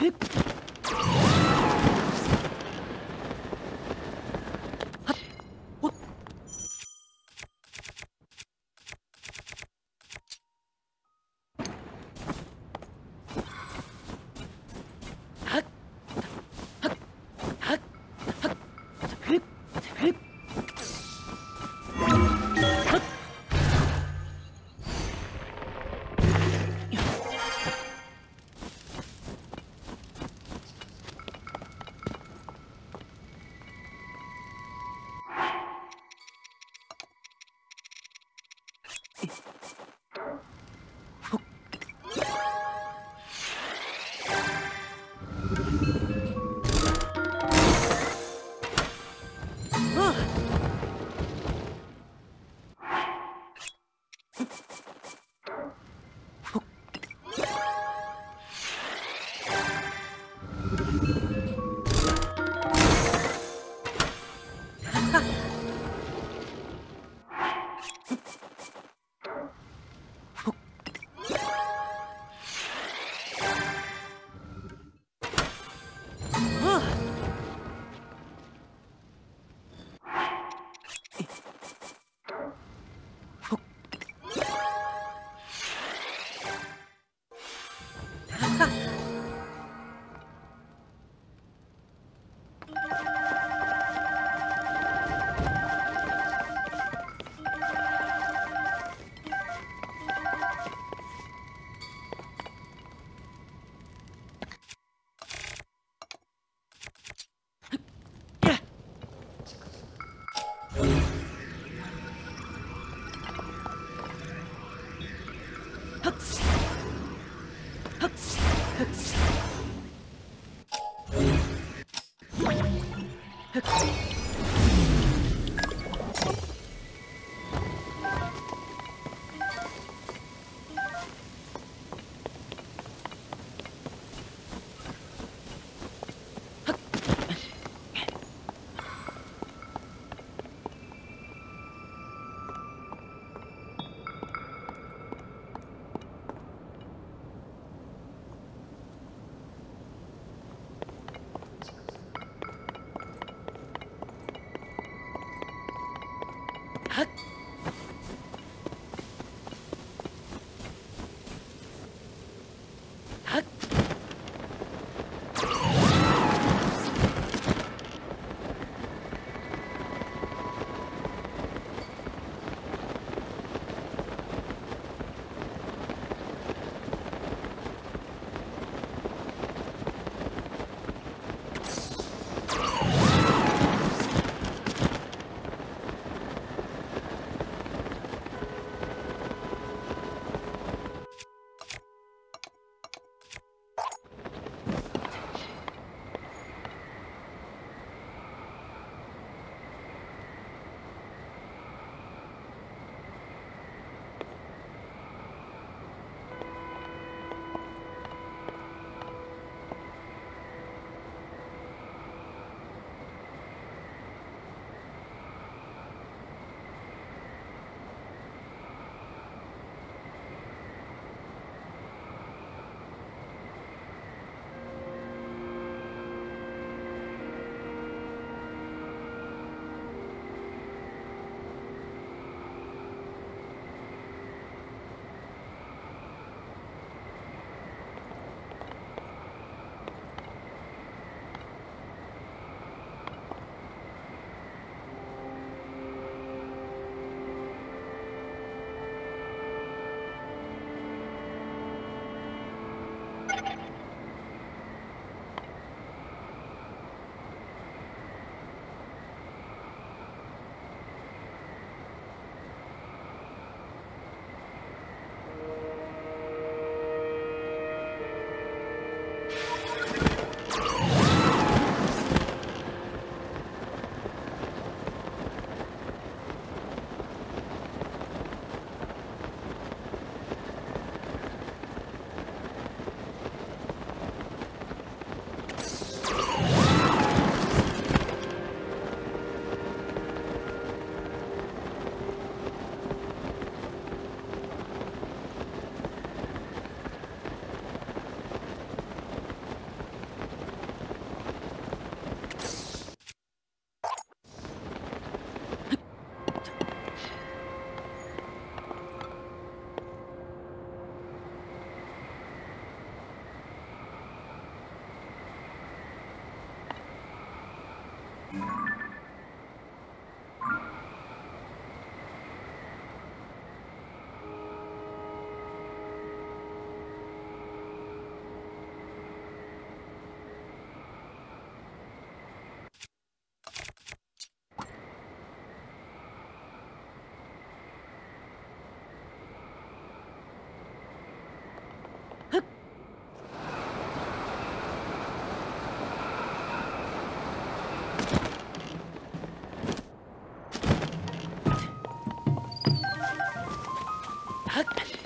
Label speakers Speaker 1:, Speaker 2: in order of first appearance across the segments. Speaker 1: Hup! هكمل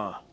Speaker 1: ああ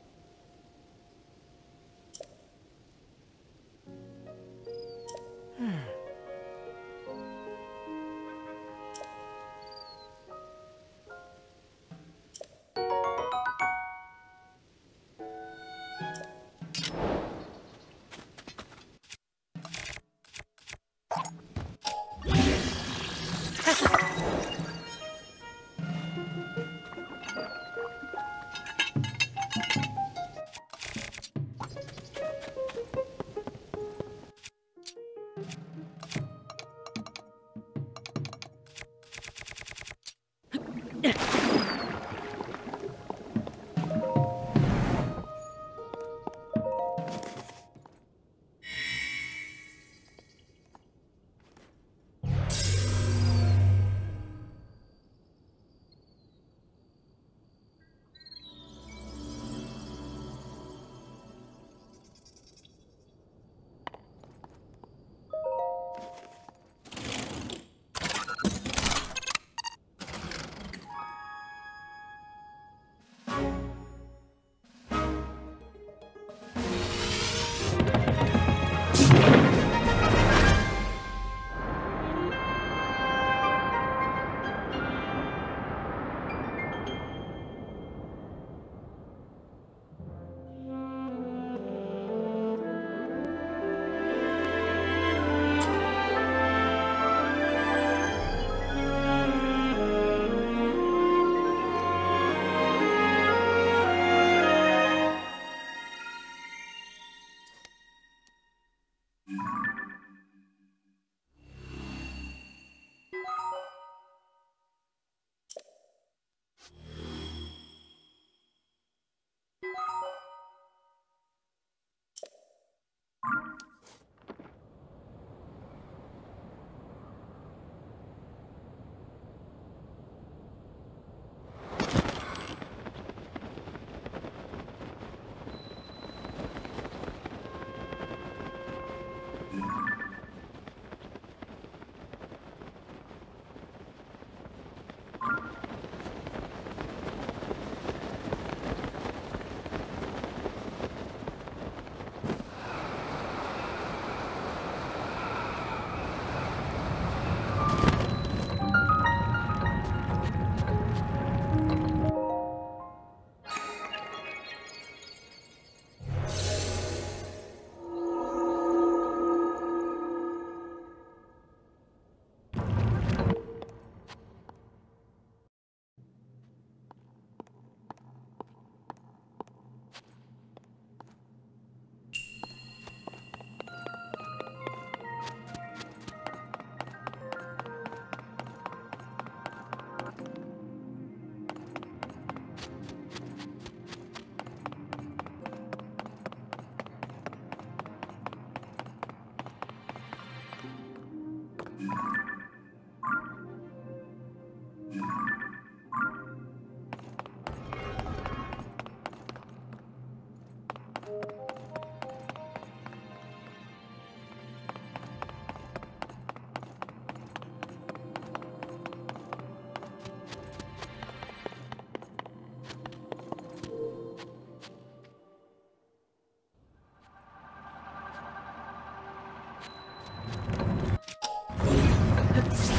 Speaker 1: Let's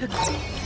Speaker 1: go.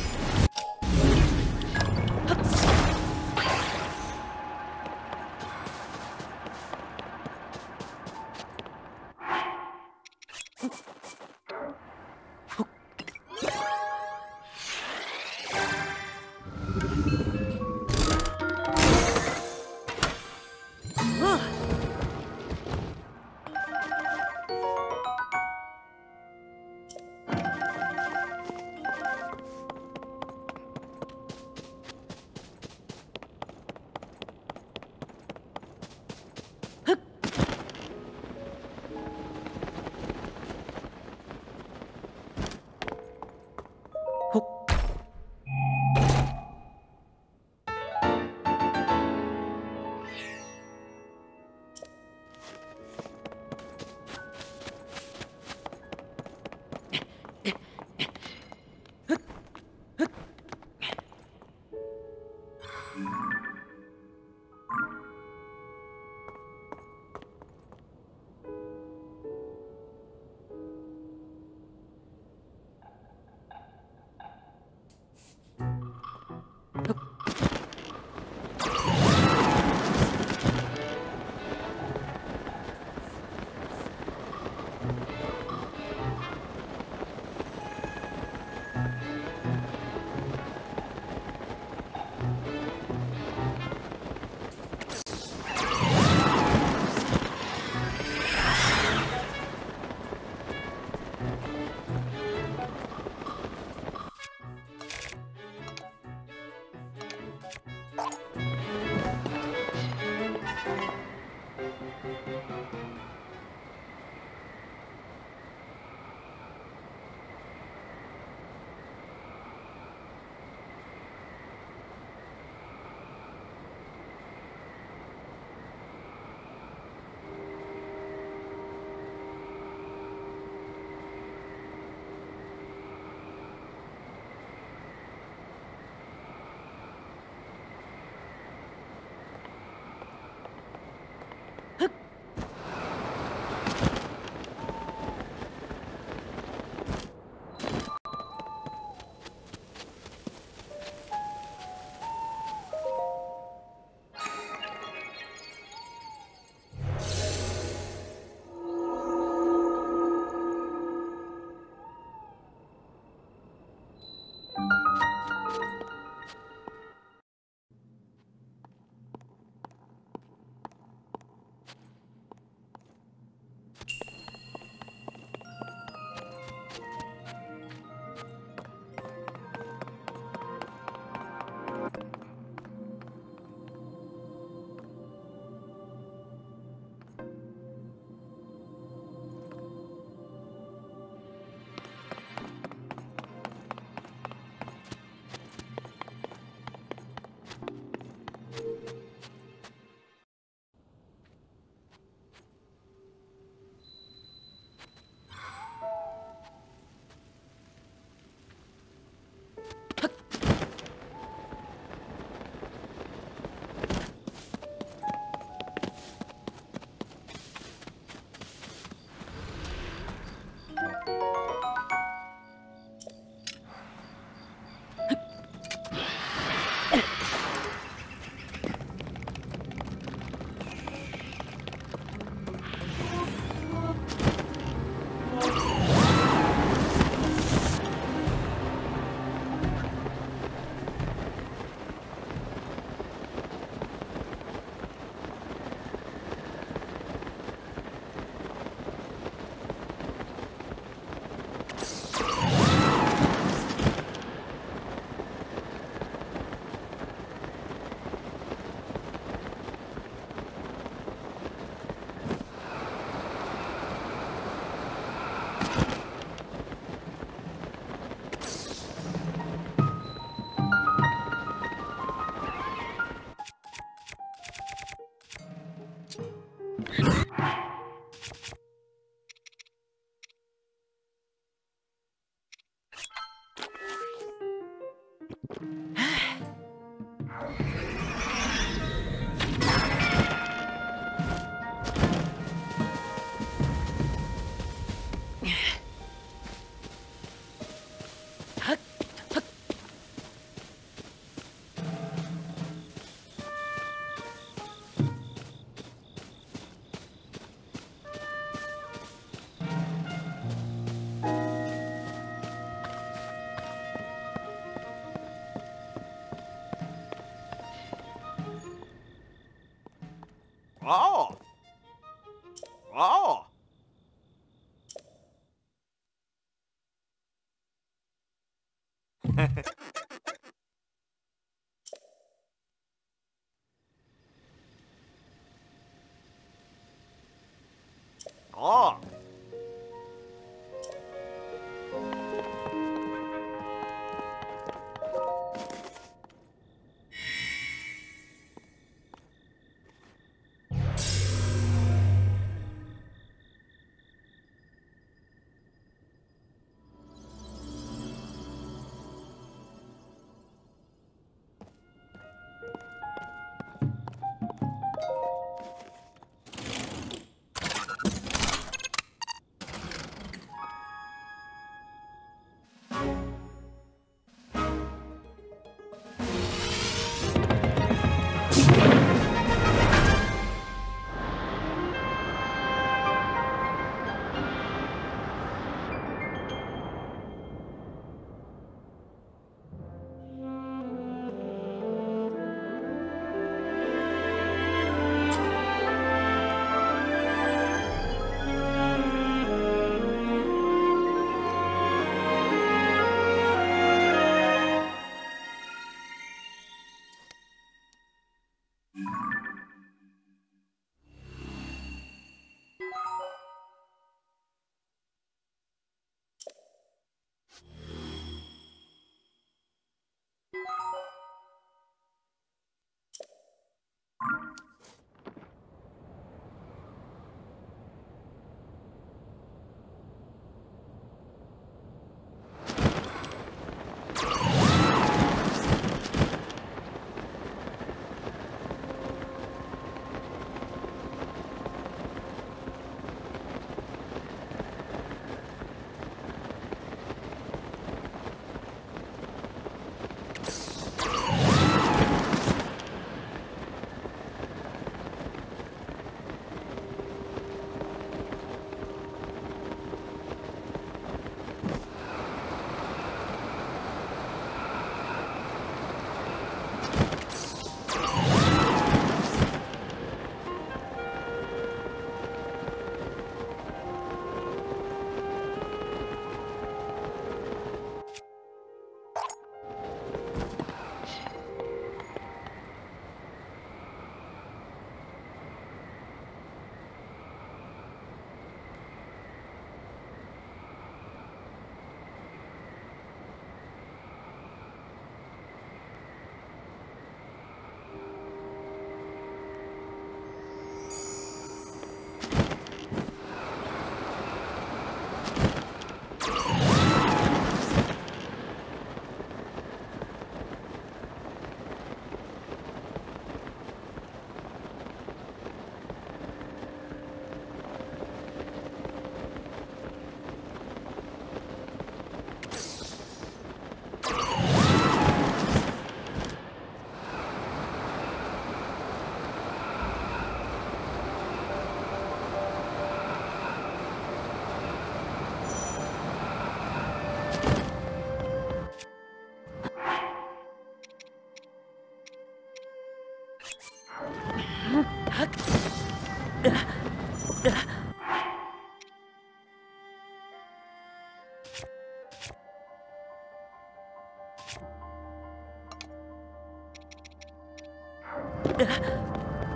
Speaker 1: 啊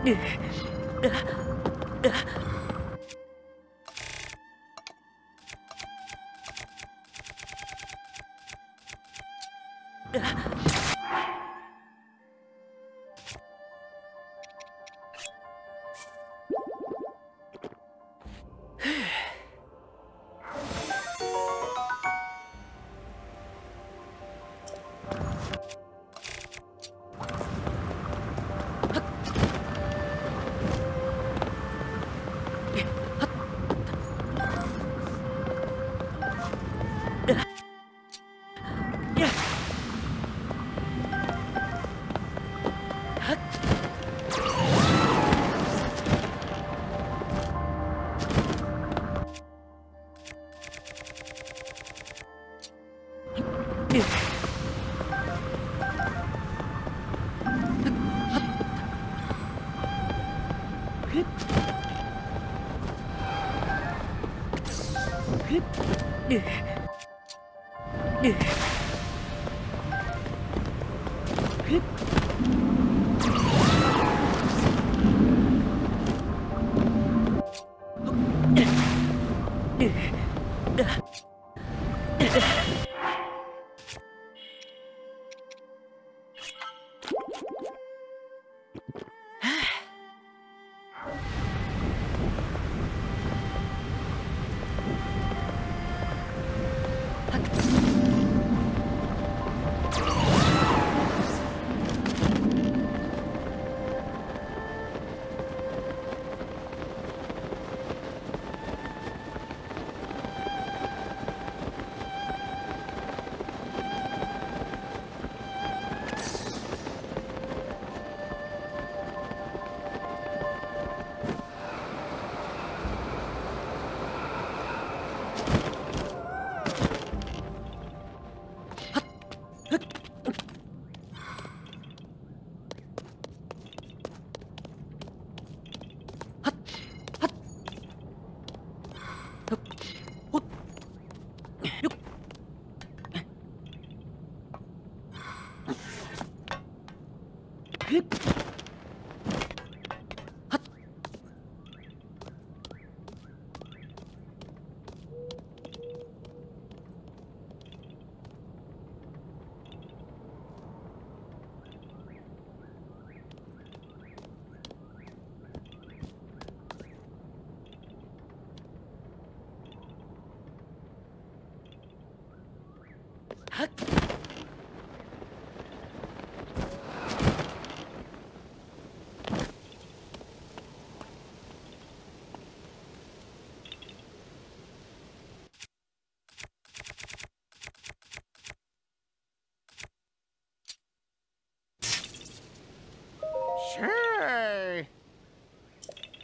Speaker 1: 呃，呃。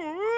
Speaker 1: Mm-hmm.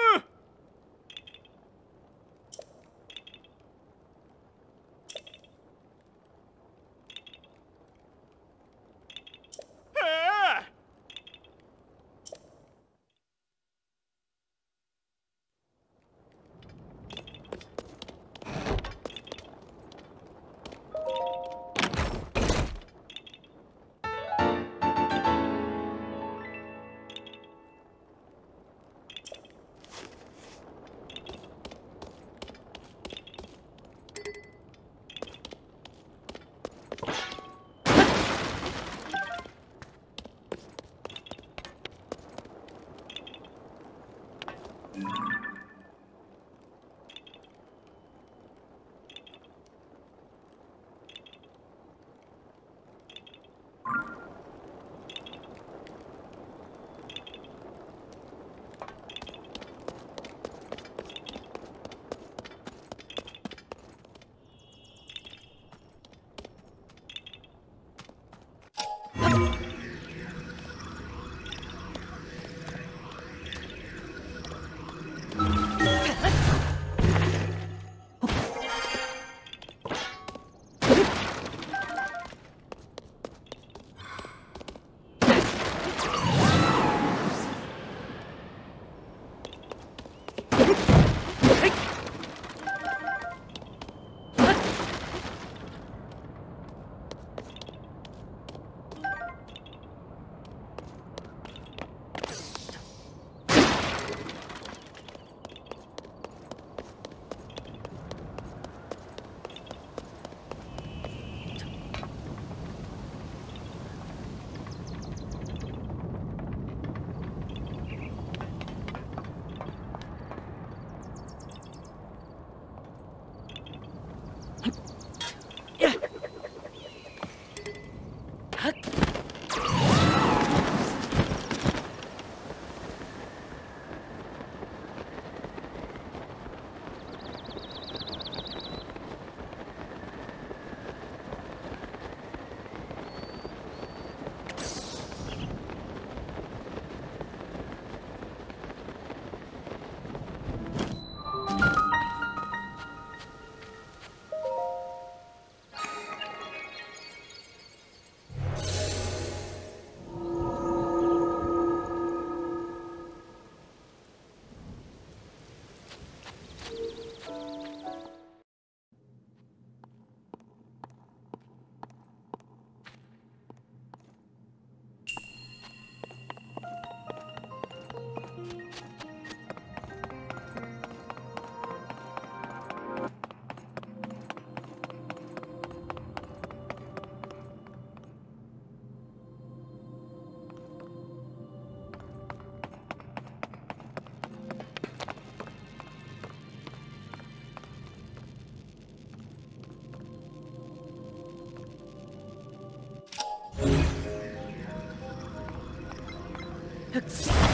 Speaker 1: Excuse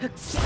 Speaker 1: Huh.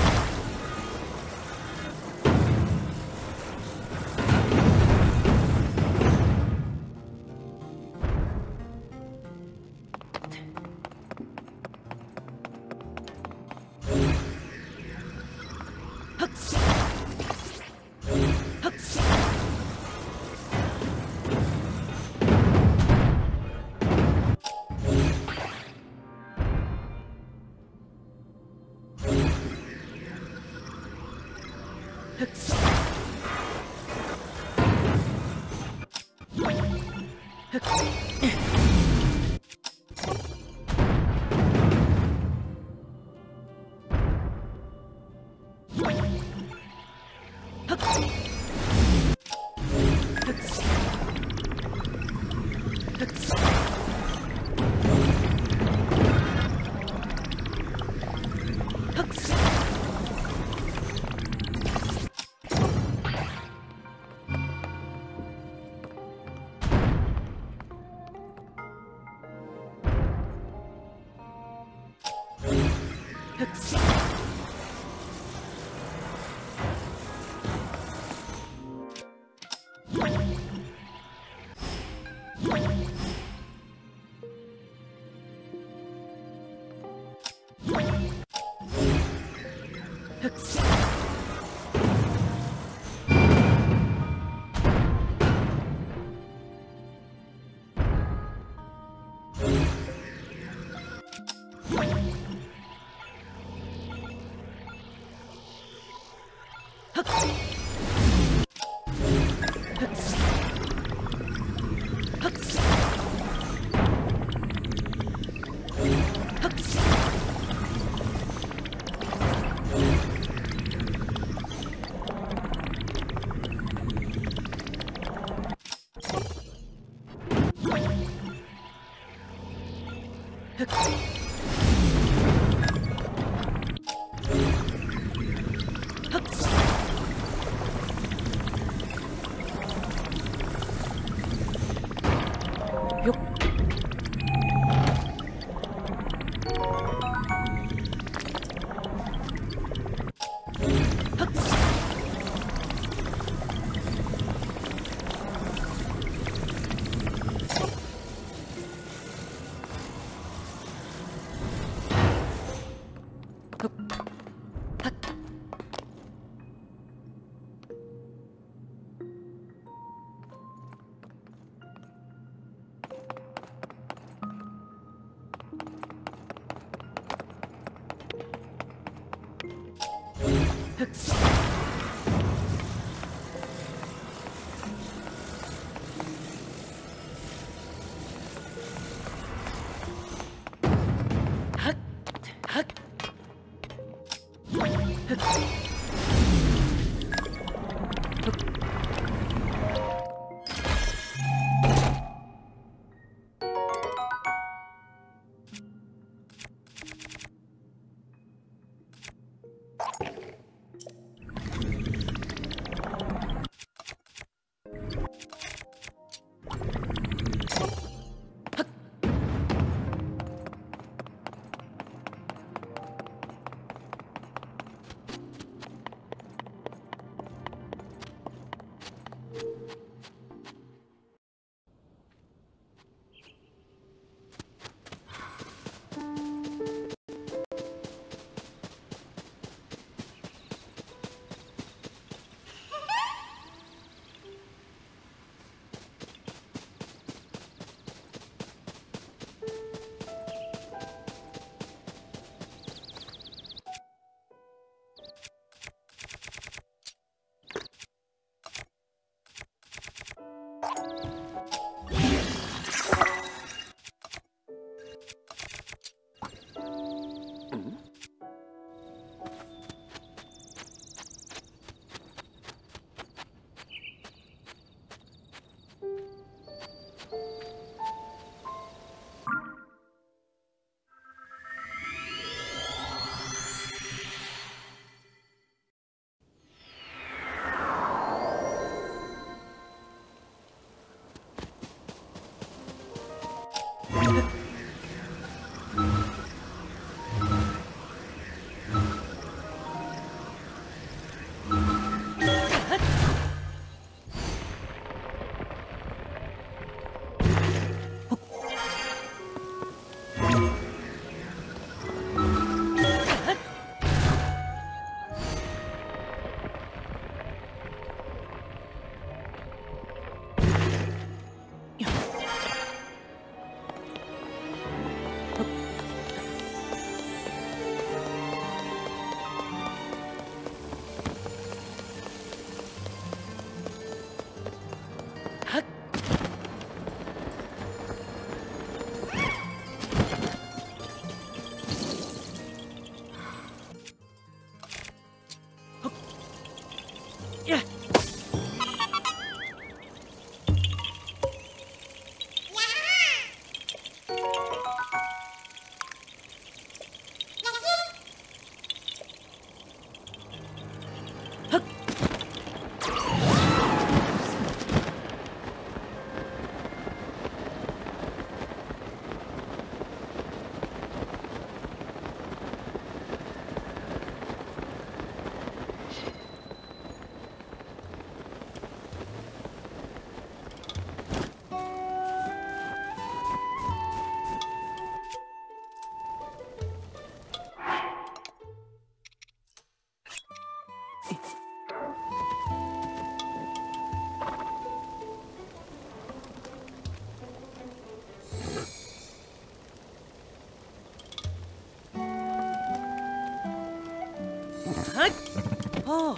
Speaker 1: 哦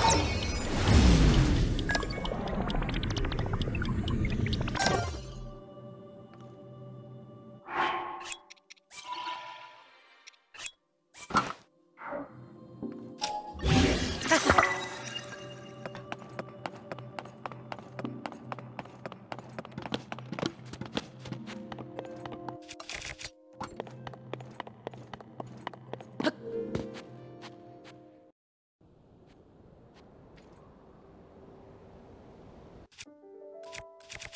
Speaker 1: Okay.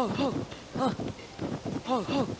Speaker 1: Oh, oh, oh, oh, ho.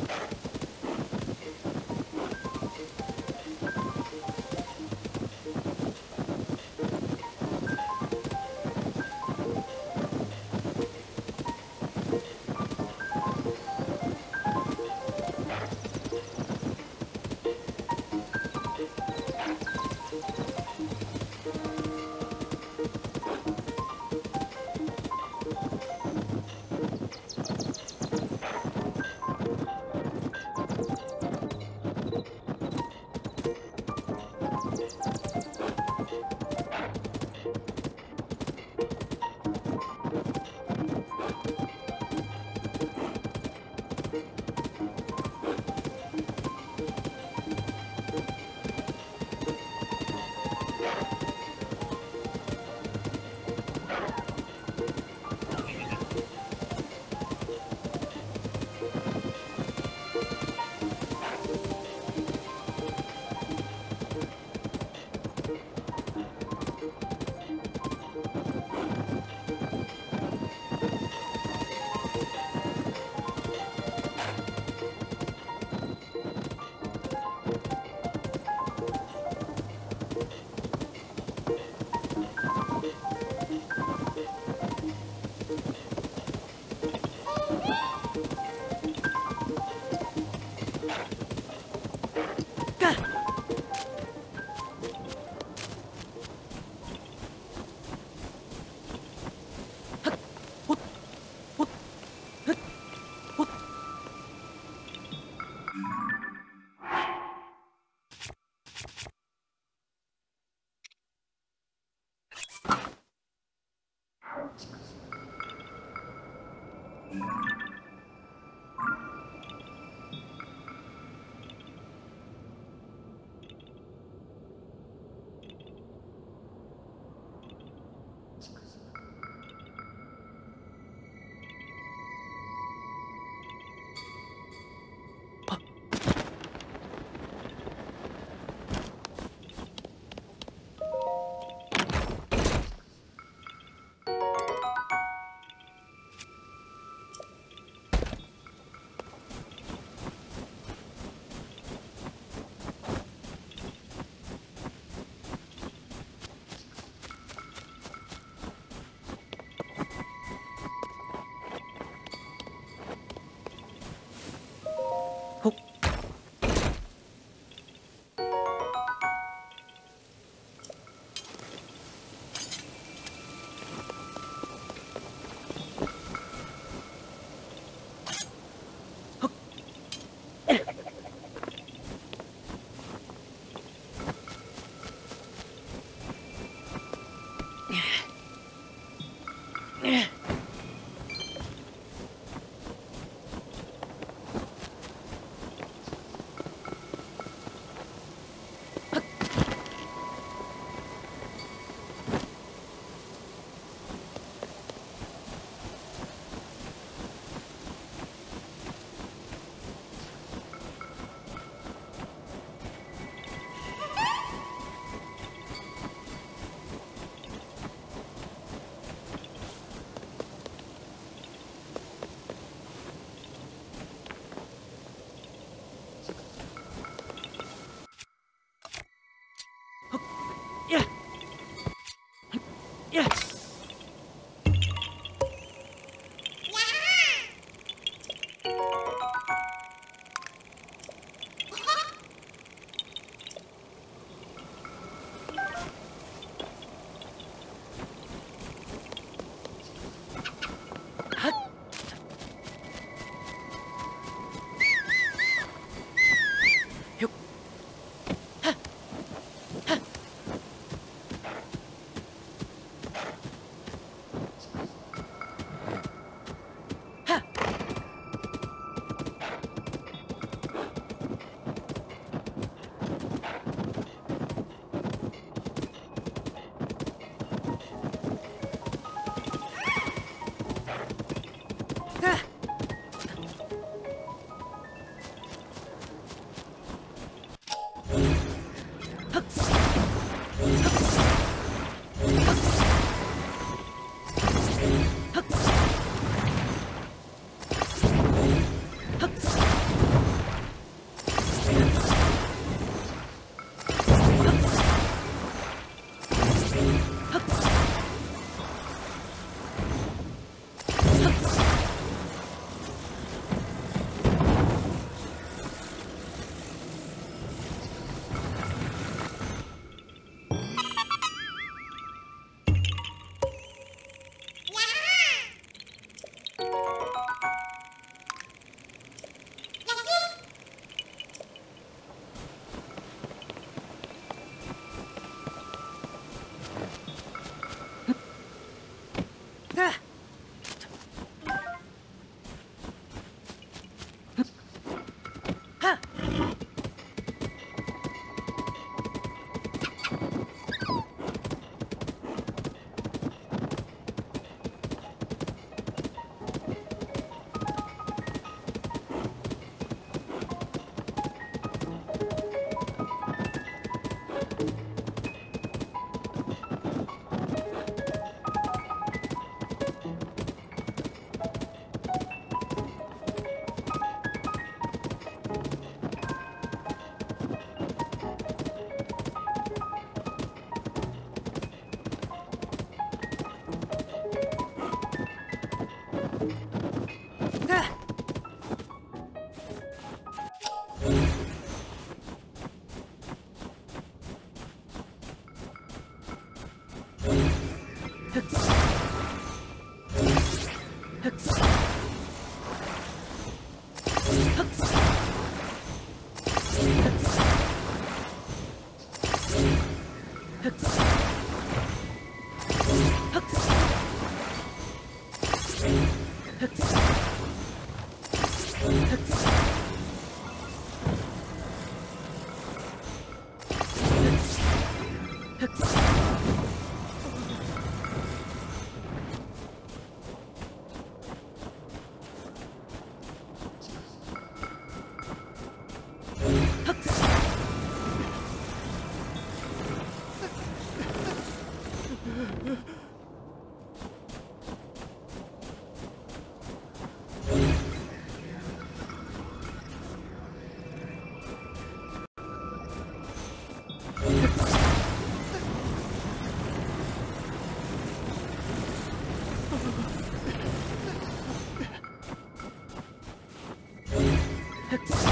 Speaker 1: Huh?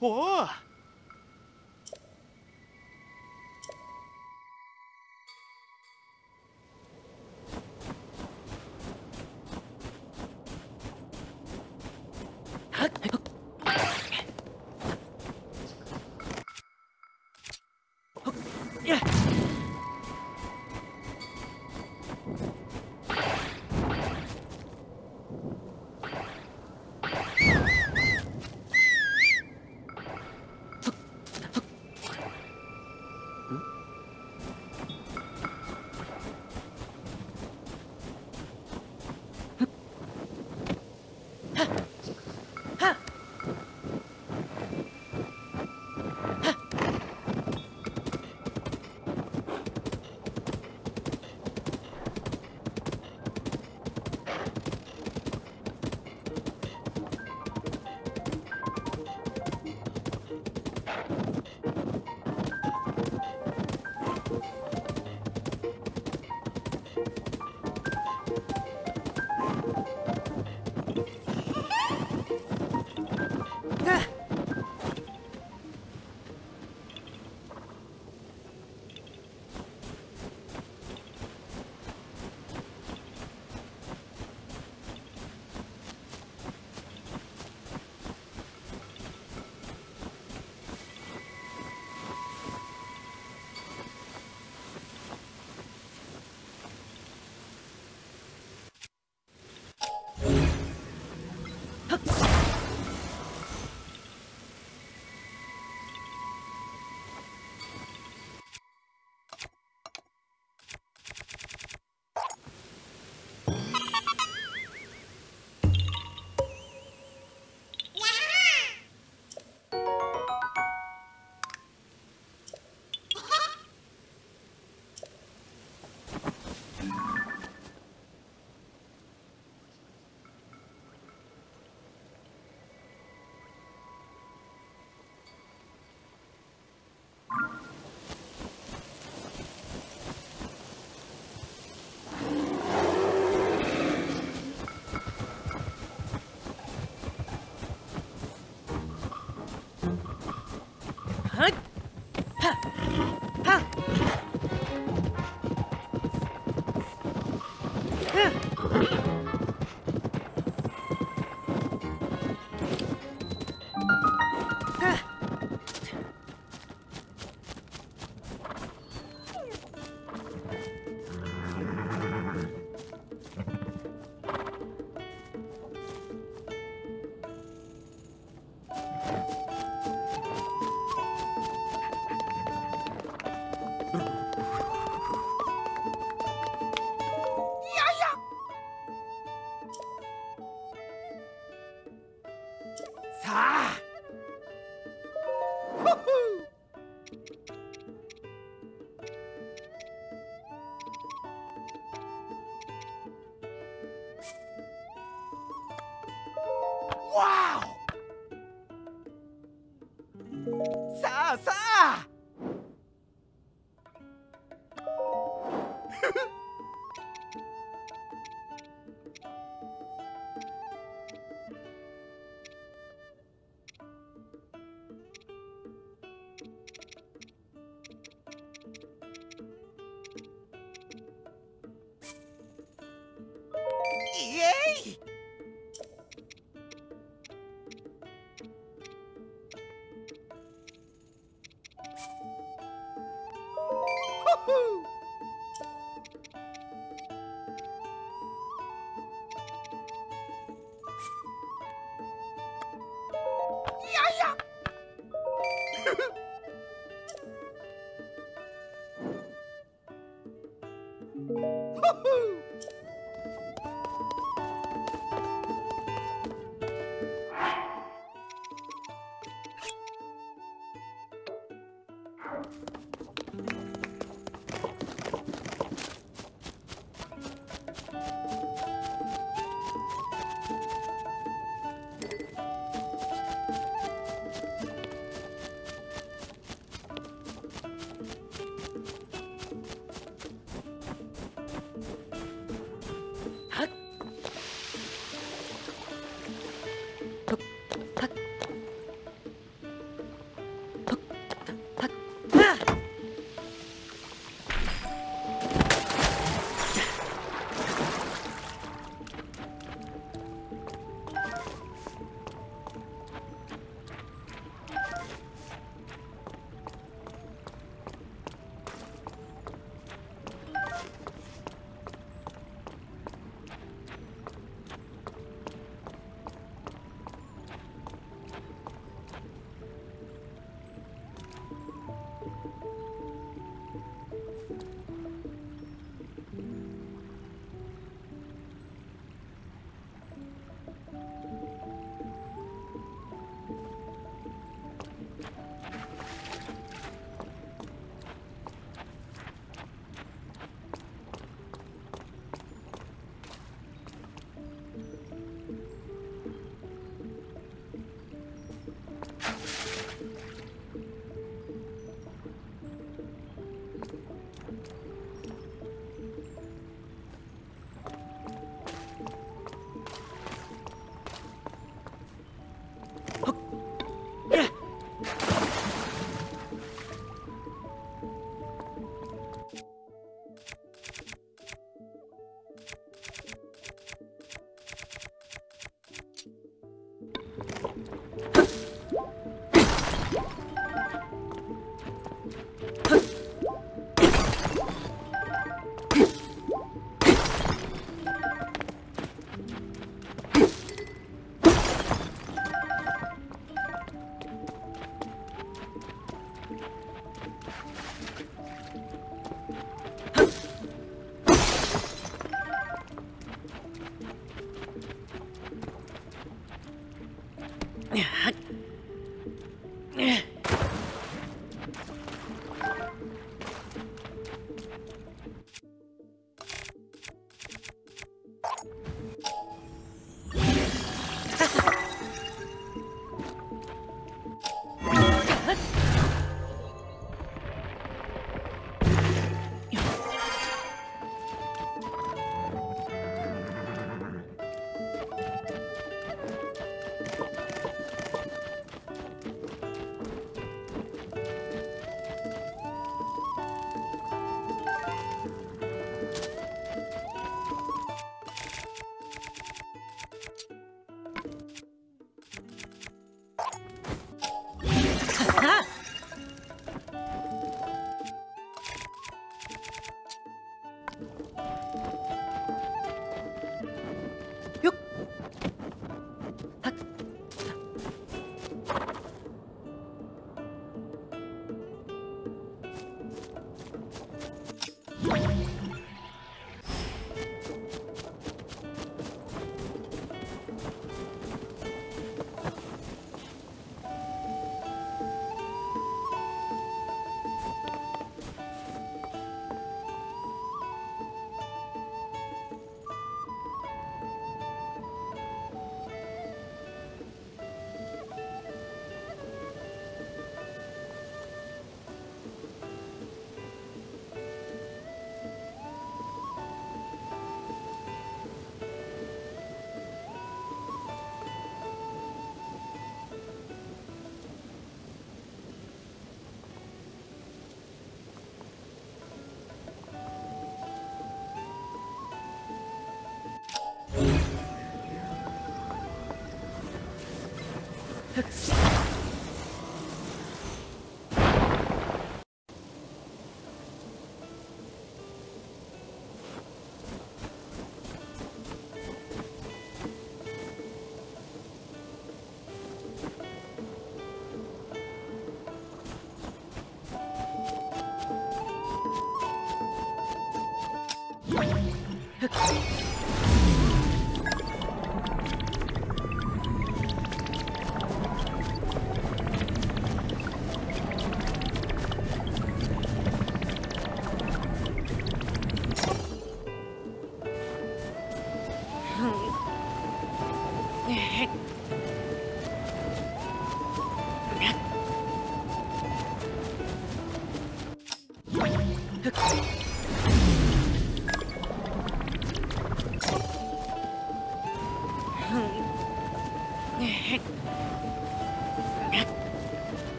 Speaker 1: おお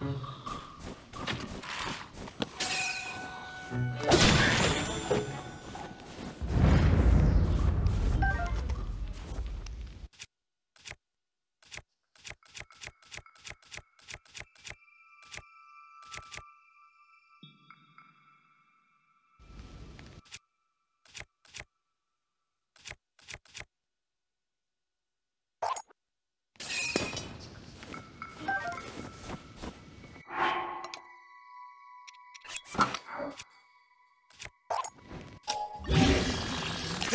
Speaker 1: Mm.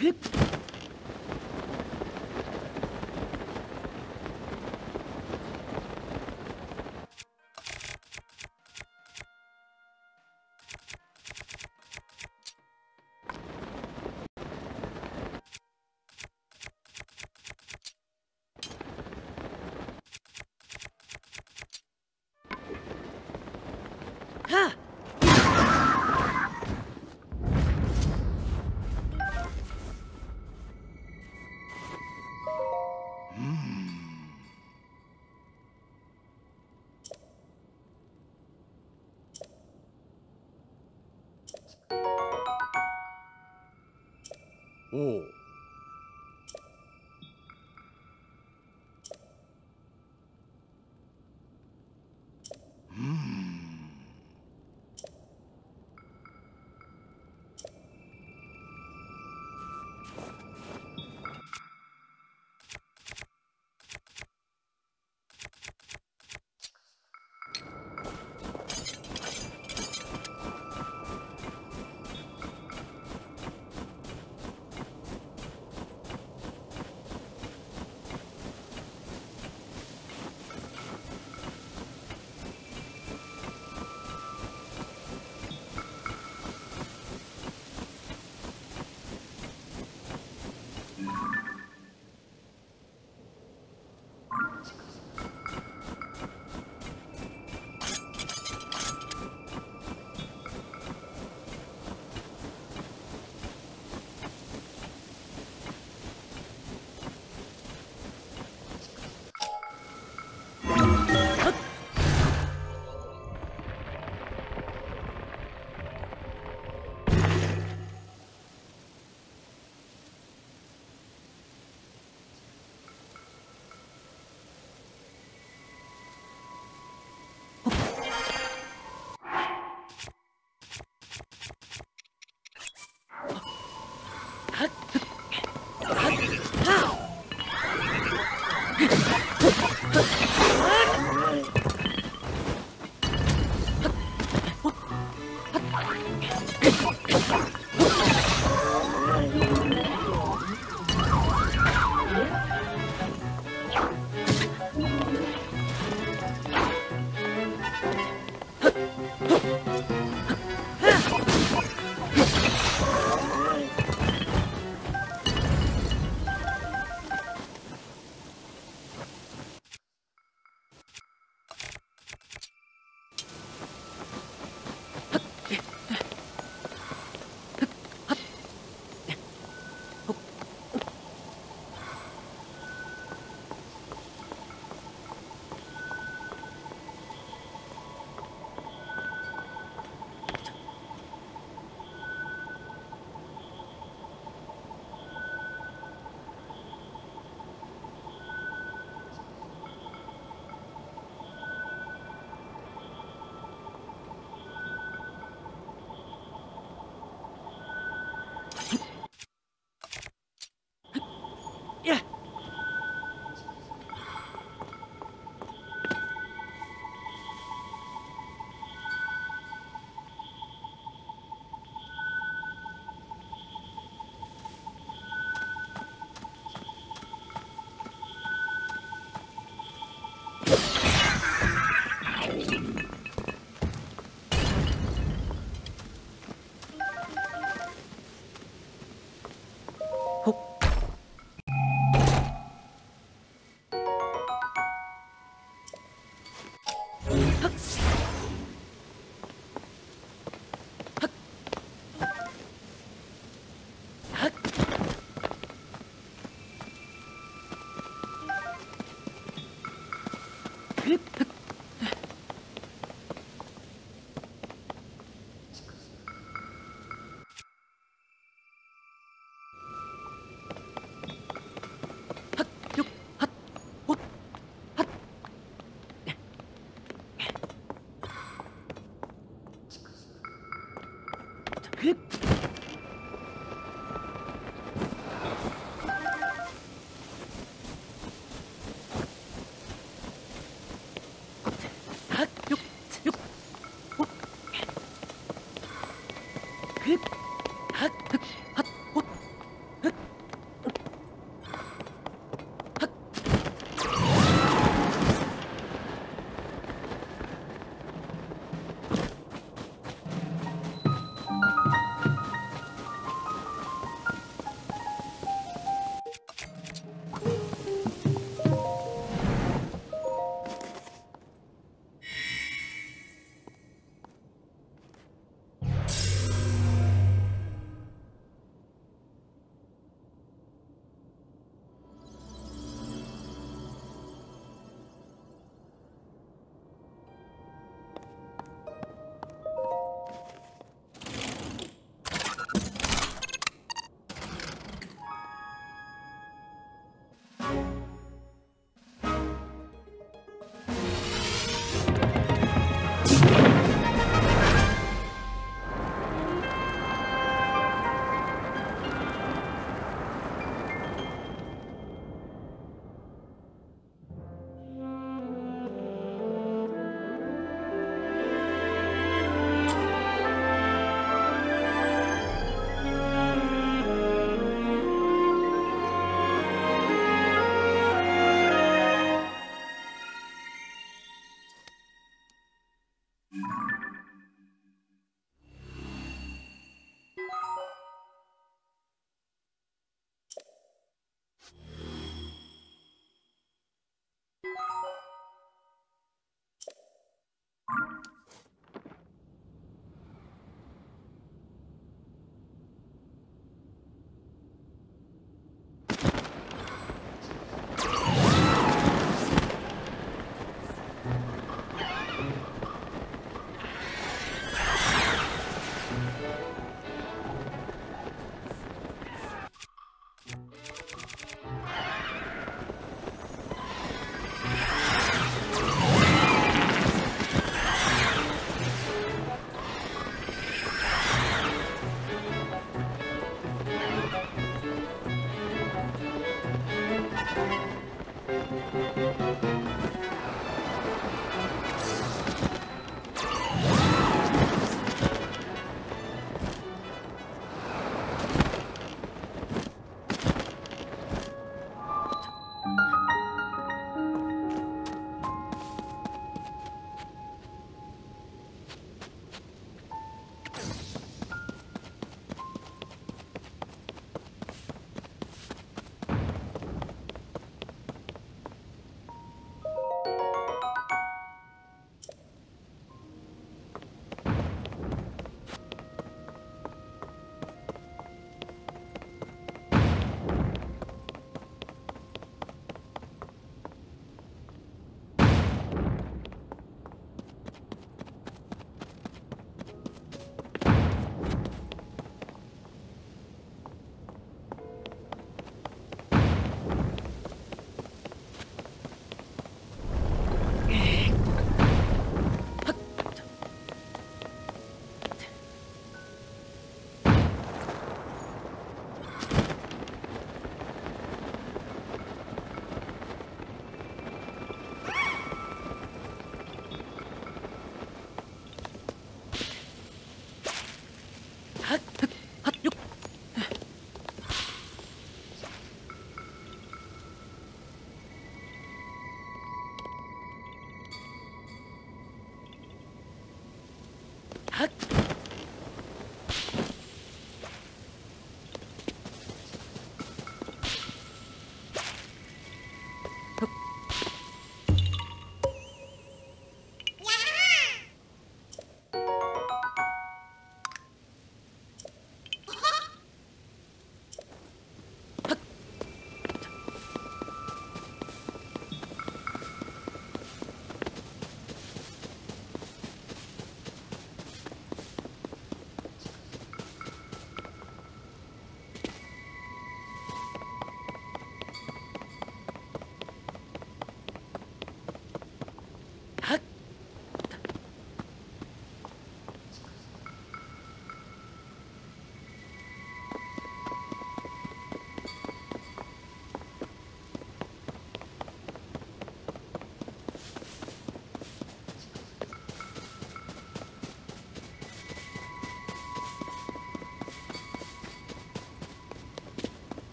Speaker 1: えっ5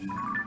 Speaker 1: you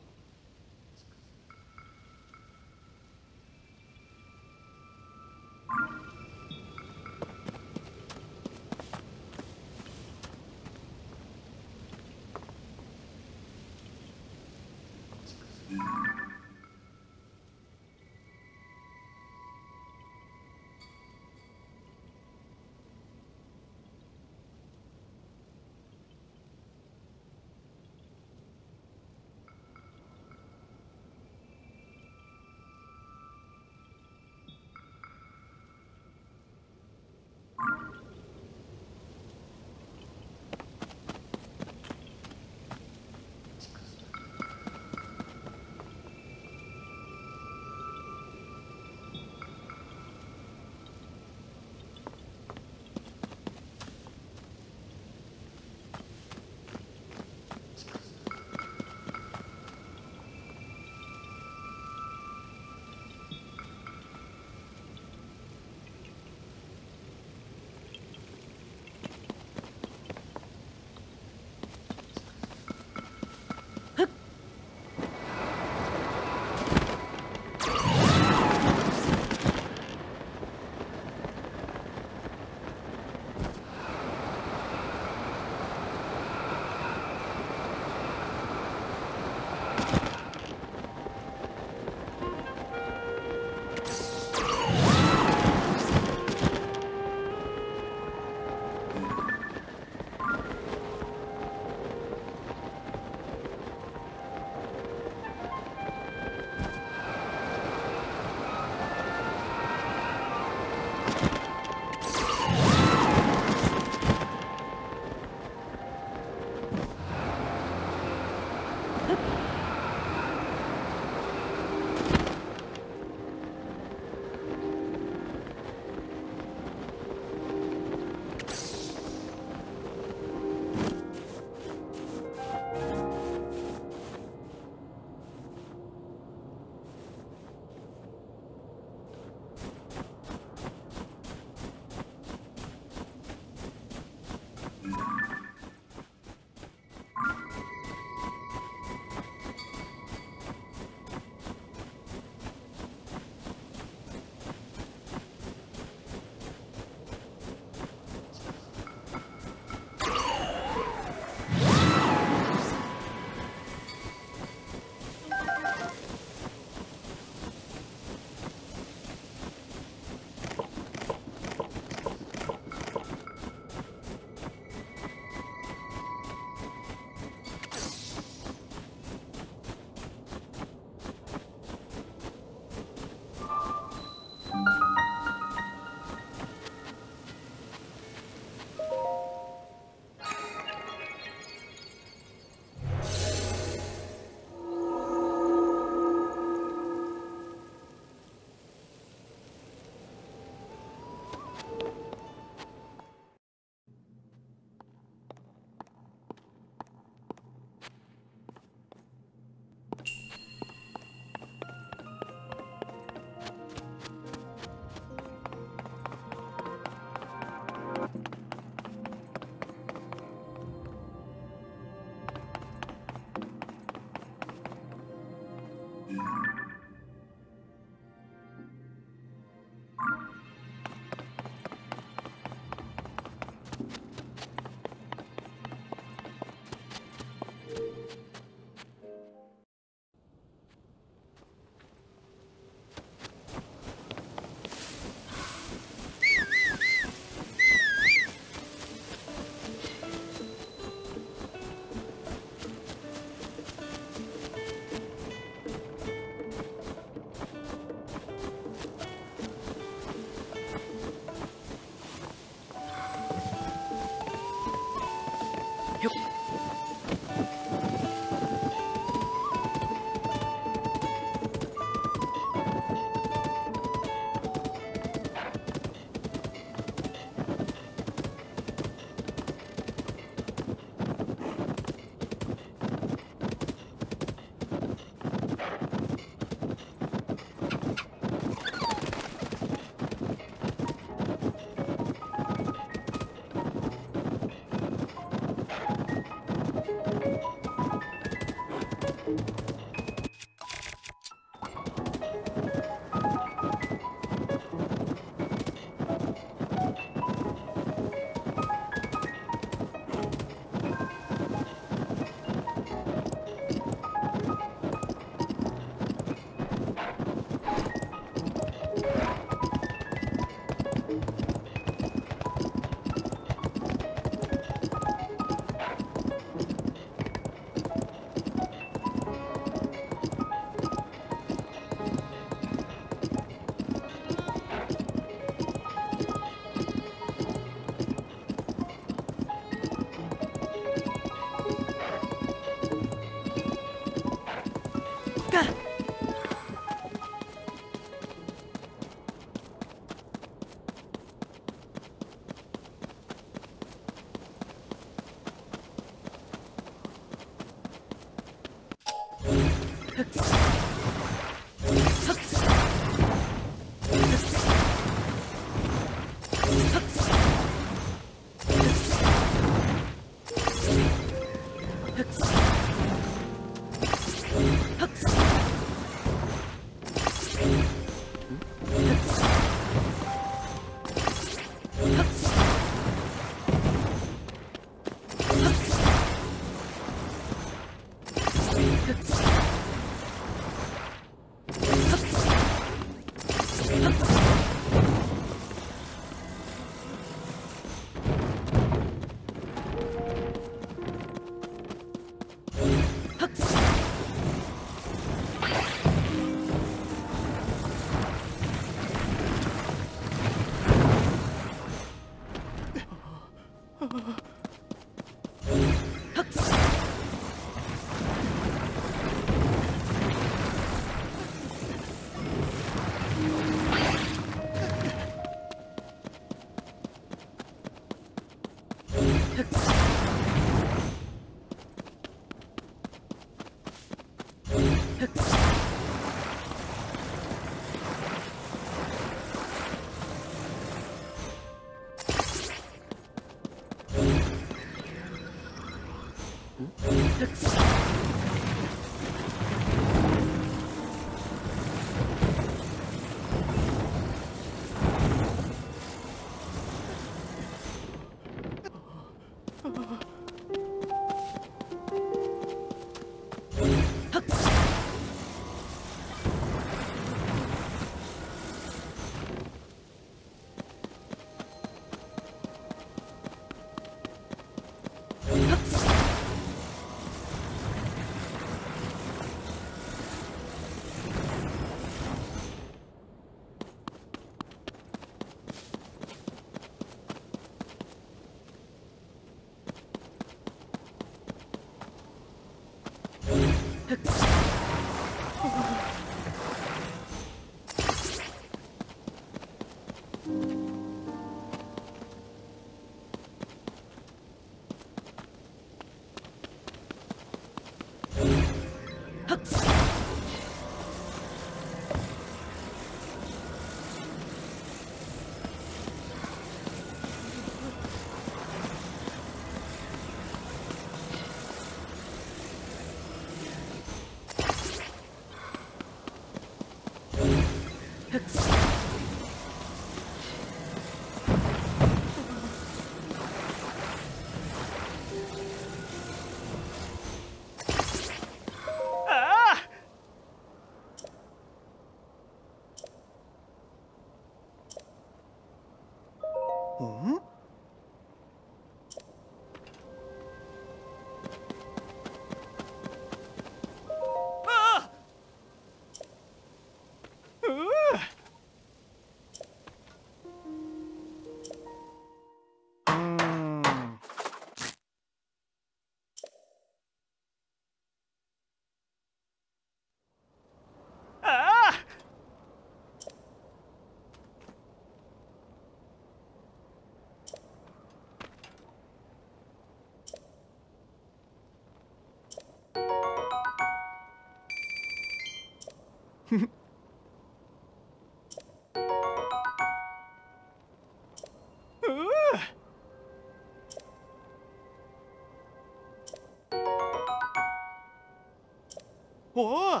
Speaker 2: Pô!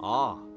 Speaker 2: 哦。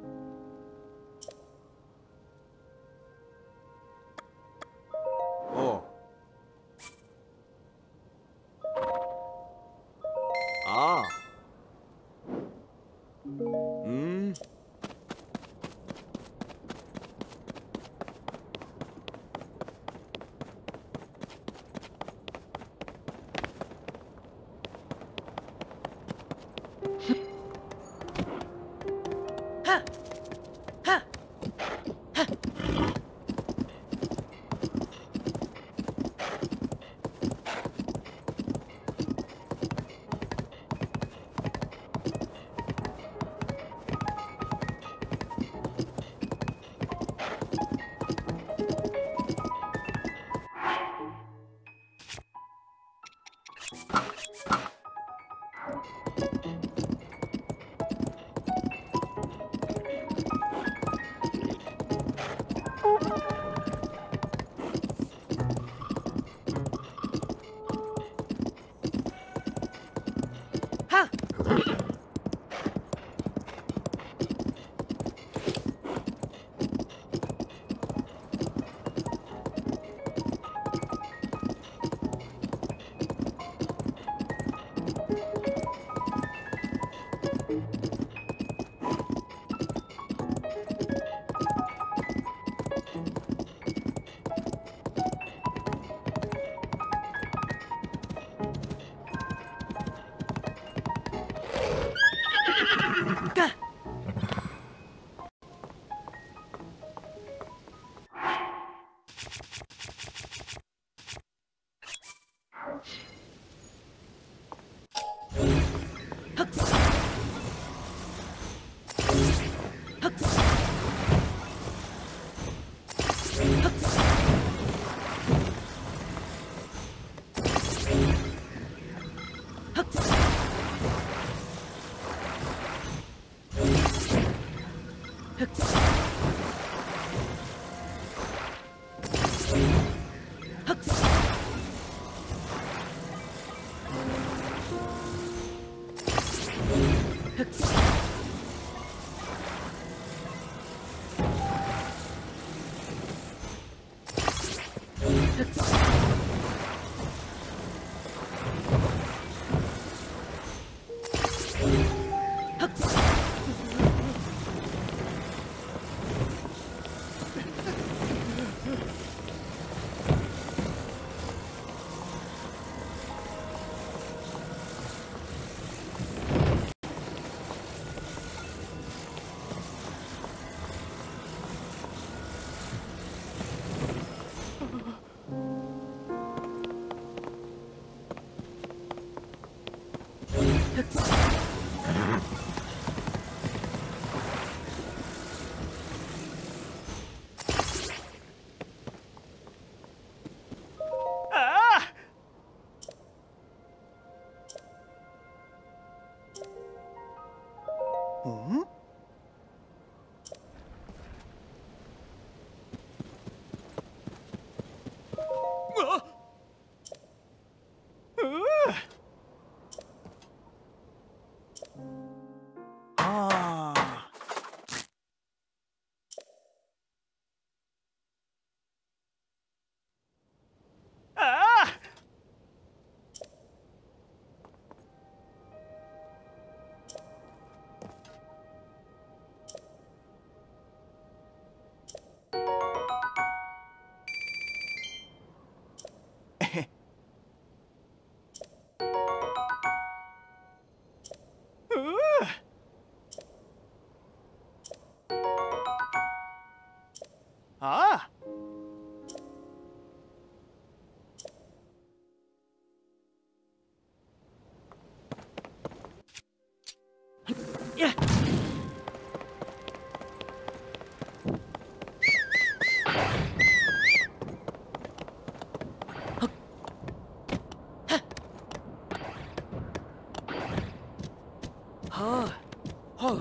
Speaker 1: 干！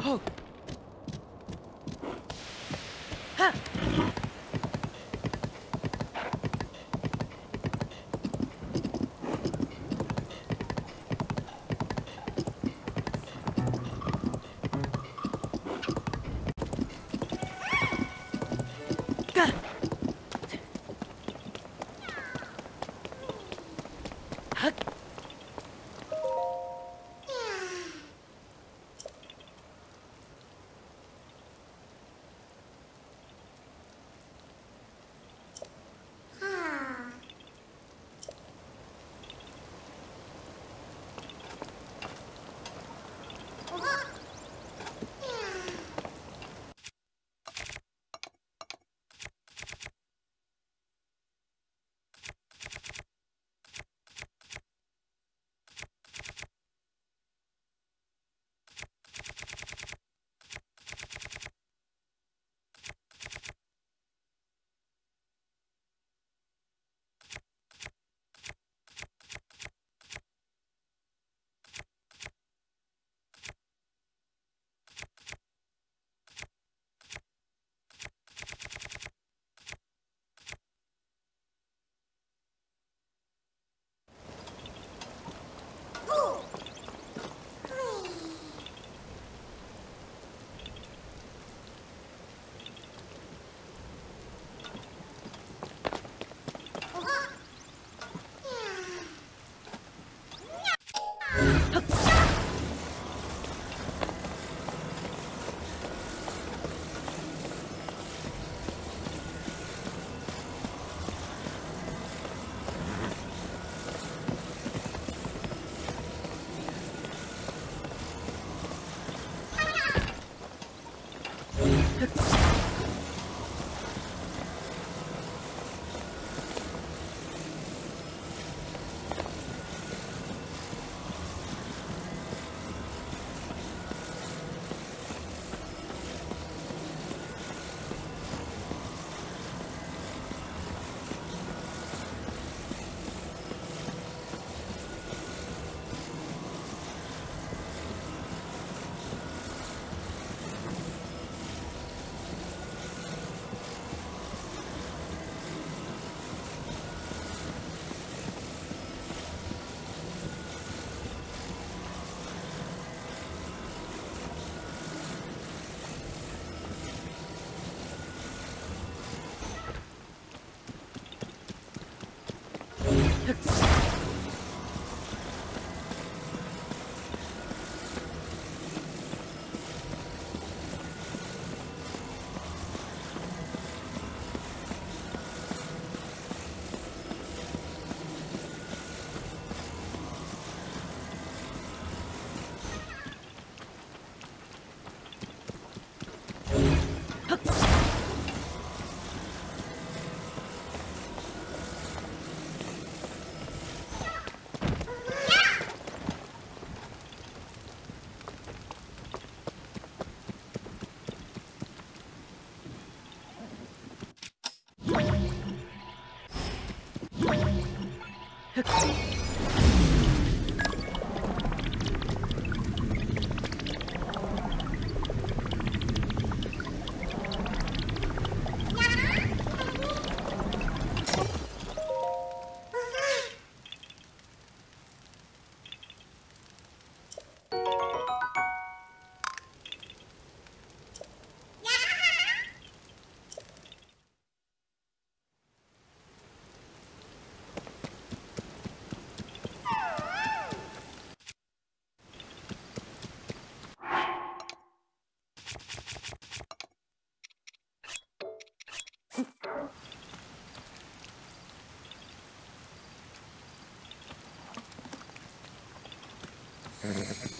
Speaker 1: Oh. Okay. Thank you.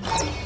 Speaker 1: the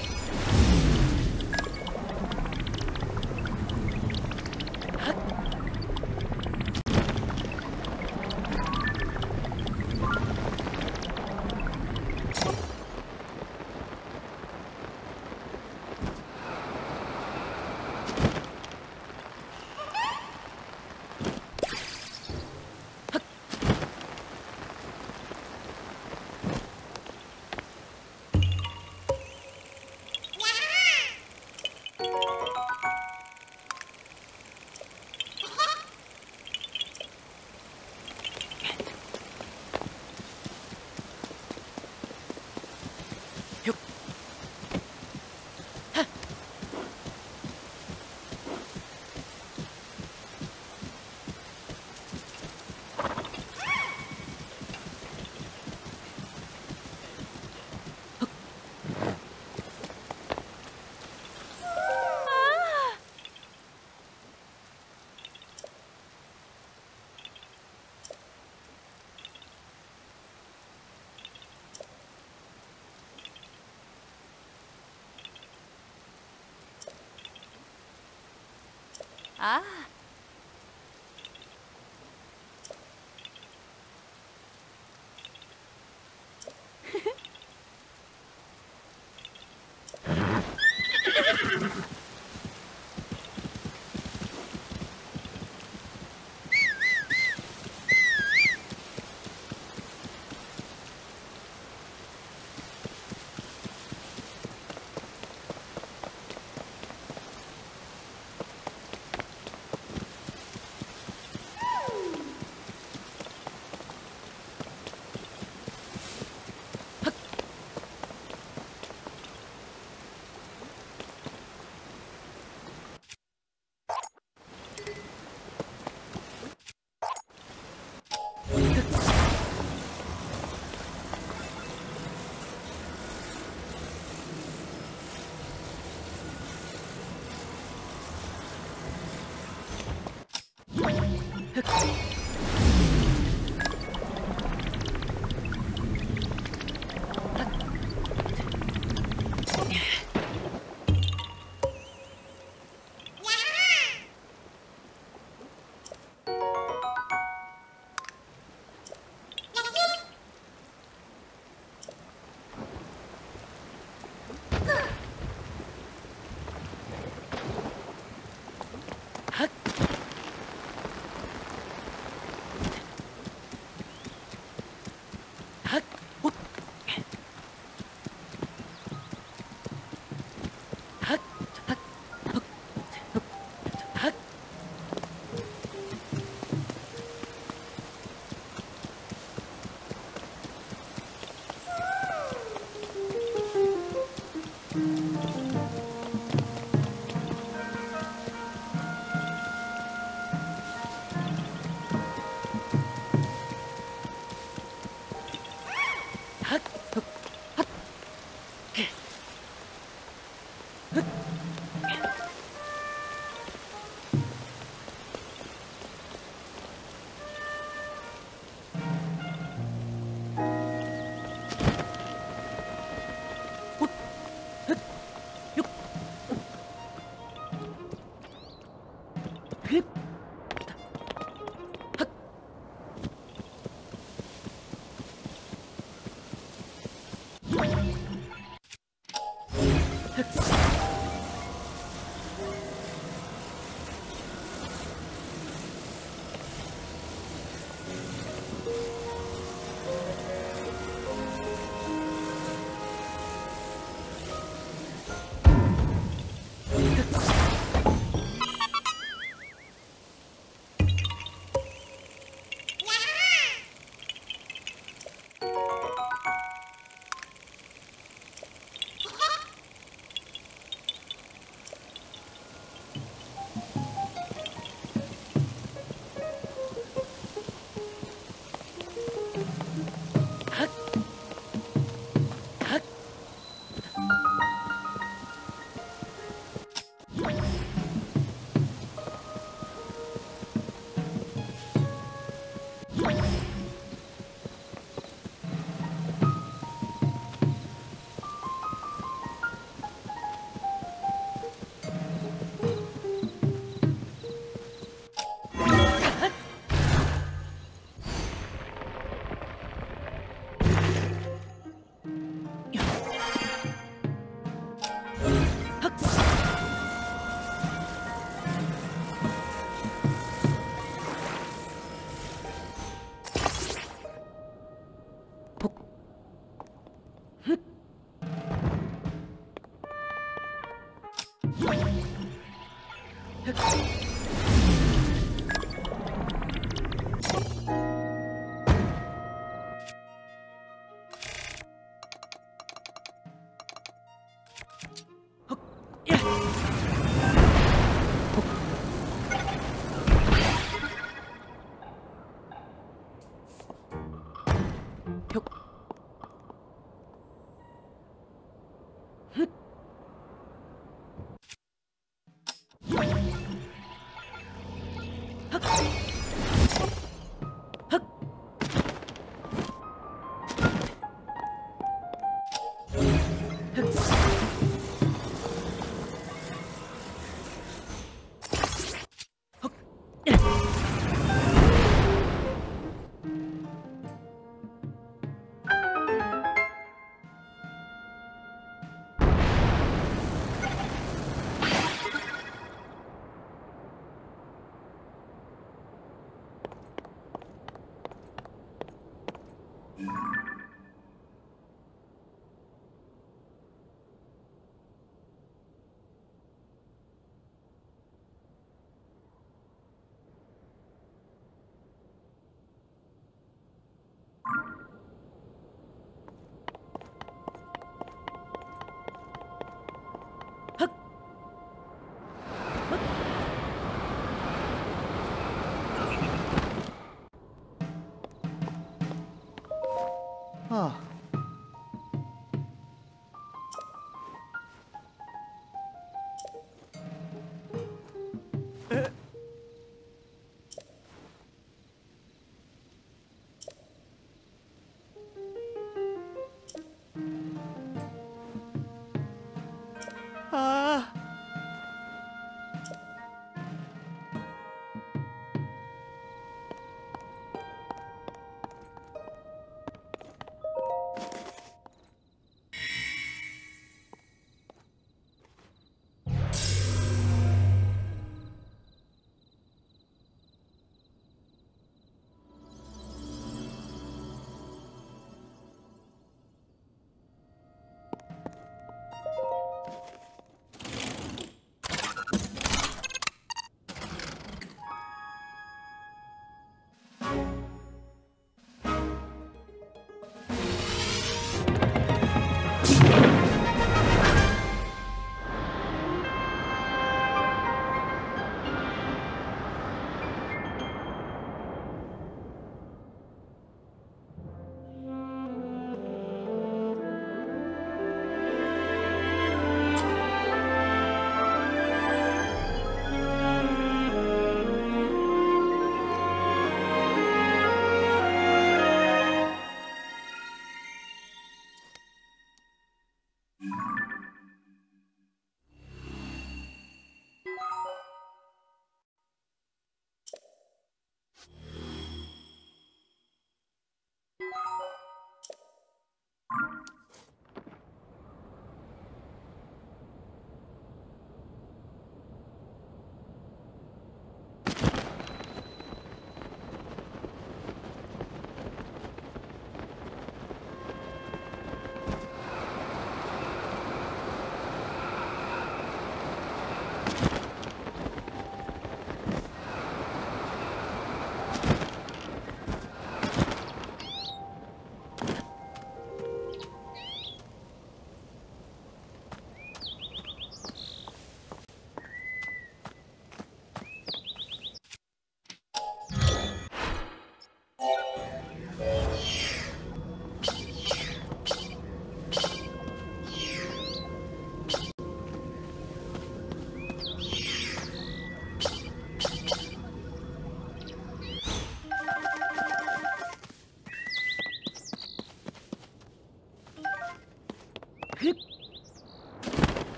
Speaker 1: 아 Gracias.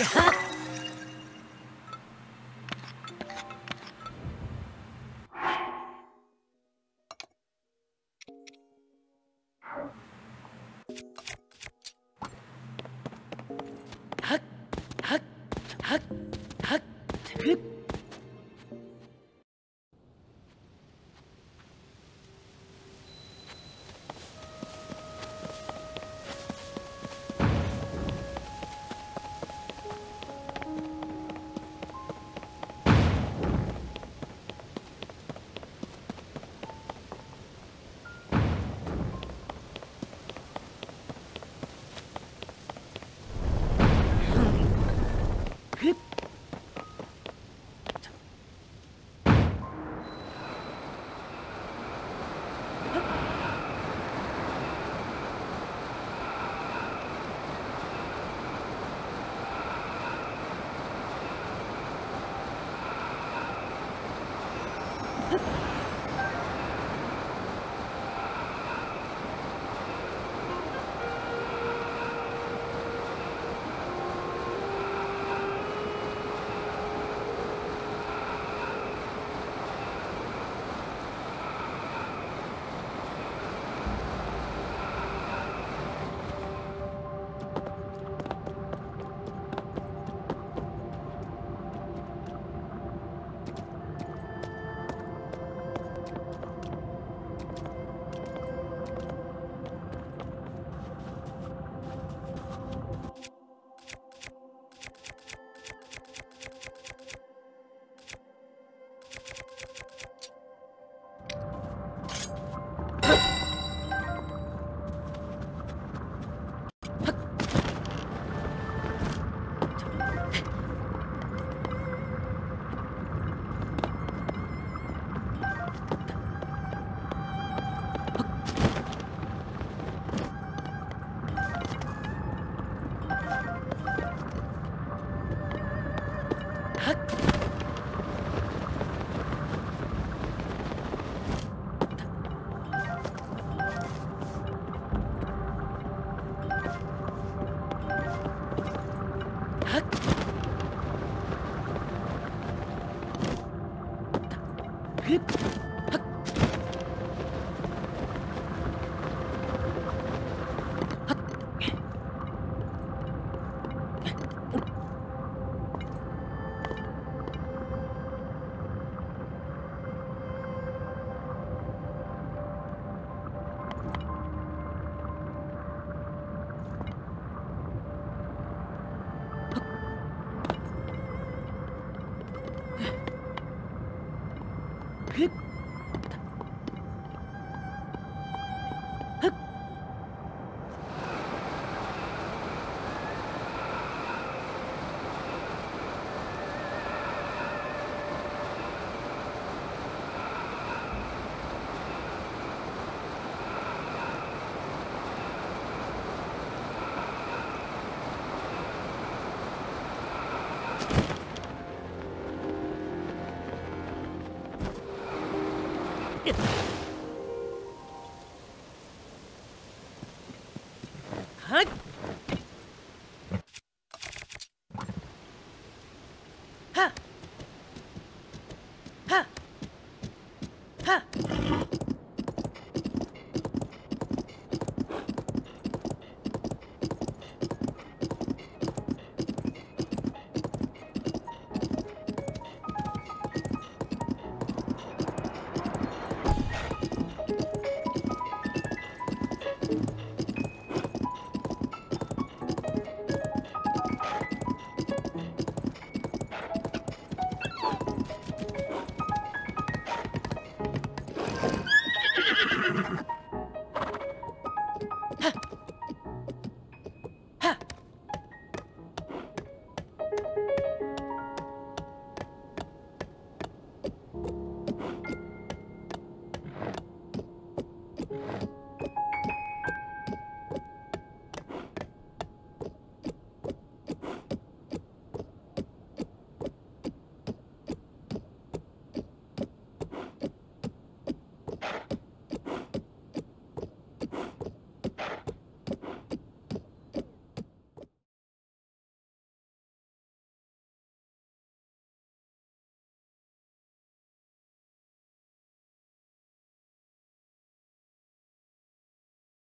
Speaker 1: はっはっはっ